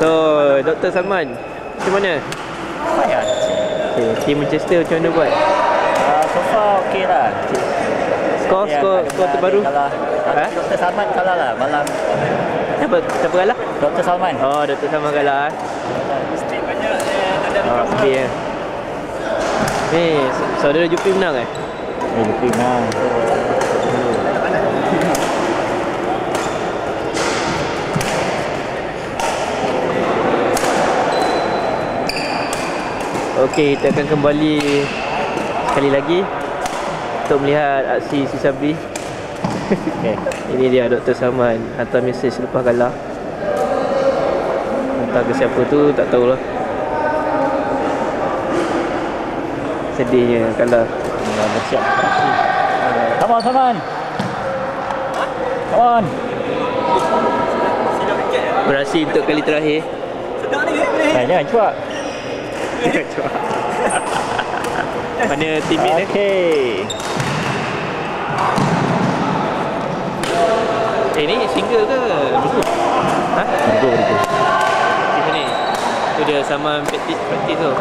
So, Dr. Salman, macam mana? Lumayan. Okay, team Manchester macam mana buat? Uh, so far okey lah. Skor, Ya, skor, skor terbaru? dia Kalah. Ha? Dr. Salman kalah lah malam. Siapa, siapa kalah? Dr. Salman. Oh, Dr. Salman kalah eh. Mistake banyak. Eh, ada Oh, sedih eh. Ni, saudara Jupri menang eh? Eh, Lupi menang. Okey, kita akan kembali sekali lagi untuk melihat aksi si Sabri. Okay. Ini dia Dr. Salman hantar mesej lepas kalah. Hantar ke siapa tu tak tahulah. Sedihnya kalah. Dah bersiap. Come on, Salman. Come on. Beraksi untuk kali terakhir. Eh, jangan cuak. Mana tim ni? Okey. Eh ni single ke? Ha? Bergo, bergo. Di sini. Tu dia sama praktis praktis tu.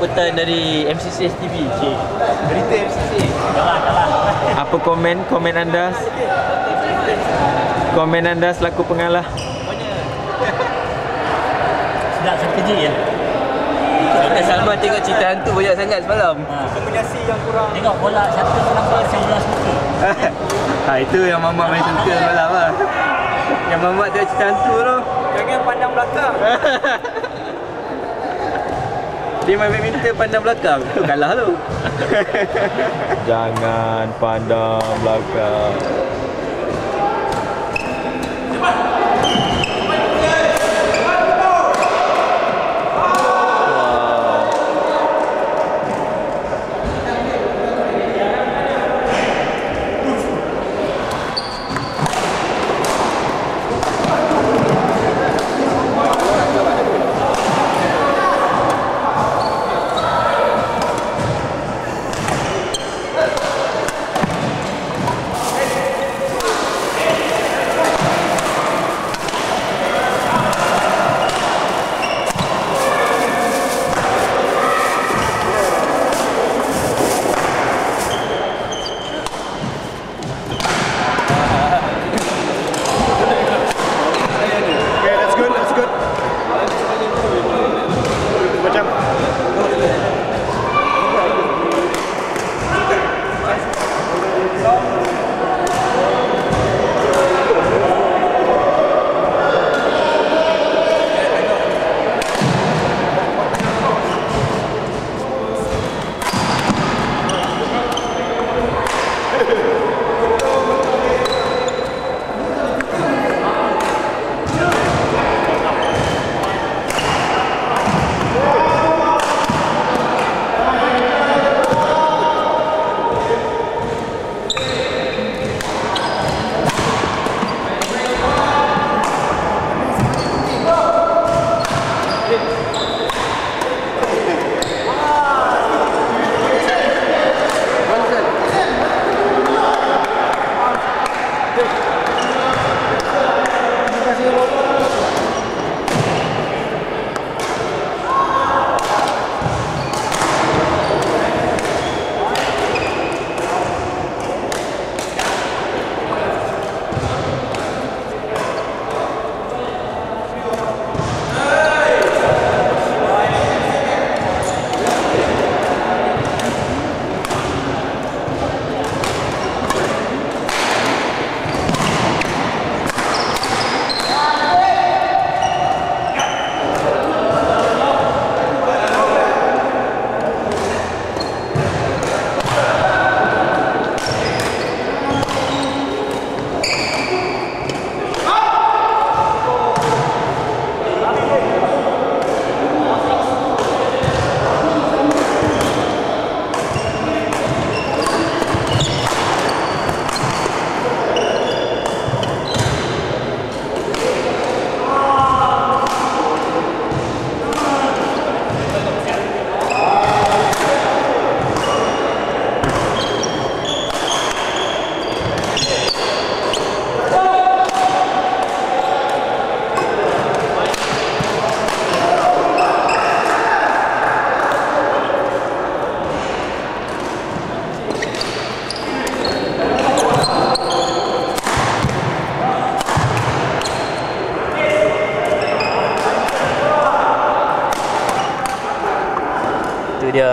Liputan dari MCCS TV. Cik. Berita MCC. Apa komen komen anda? Komen anda selaku pengalah. Sedap strategi ya. Kita Salman tengok cerita hantu banyak sangat semalam. Tengok bola satu orang bola sebelah suka. Ha itu yang Mamat main suka semalam lah. Yang Mamat tengok cerita hantu tu. Jangan pandang belakang. Dia main badminton pandang belakang. Tu kalah tu. Jangan pandang belakang.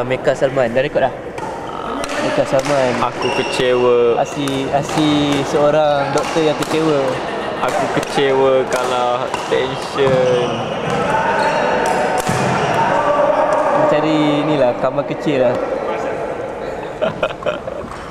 Meka Salman. Dah rekod dah. Meka Salman. Aku kecewa. Asi asi seorang doktor yang kecewa. Aku kecewa kalah tension. Mencari inilah kamar kecil lah.